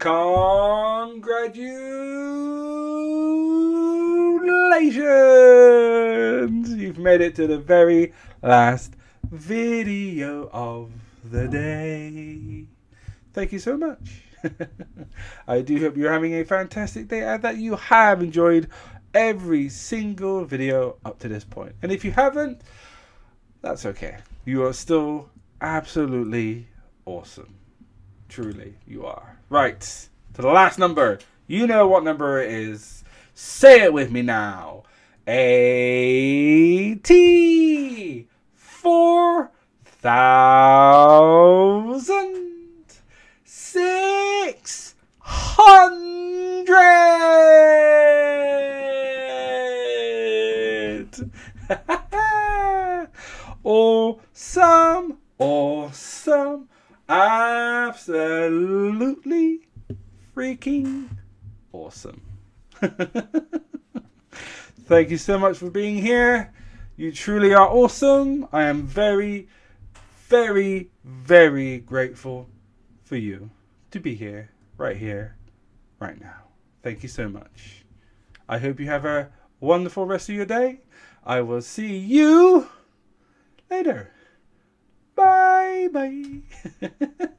Congratulations! You've made it to the very last video of the day. Thank you so much. I do hope you're having a fantastic day and that you have enjoyed every single video up to this point. And if you haven't, that's okay. You are still absolutely awesome. Truly, you are. Right, to the last number. You know what number it is. Say it with me now. A T four thousand six hundred. awesome, absolutely freaking awesome. Thank you so much for being here. You truly are awesome. I am very, very, very grateful for you to be here, right here, right now. Thank you so much. I hope you have a wonderful rest of your day. I will see you later. Bye bye.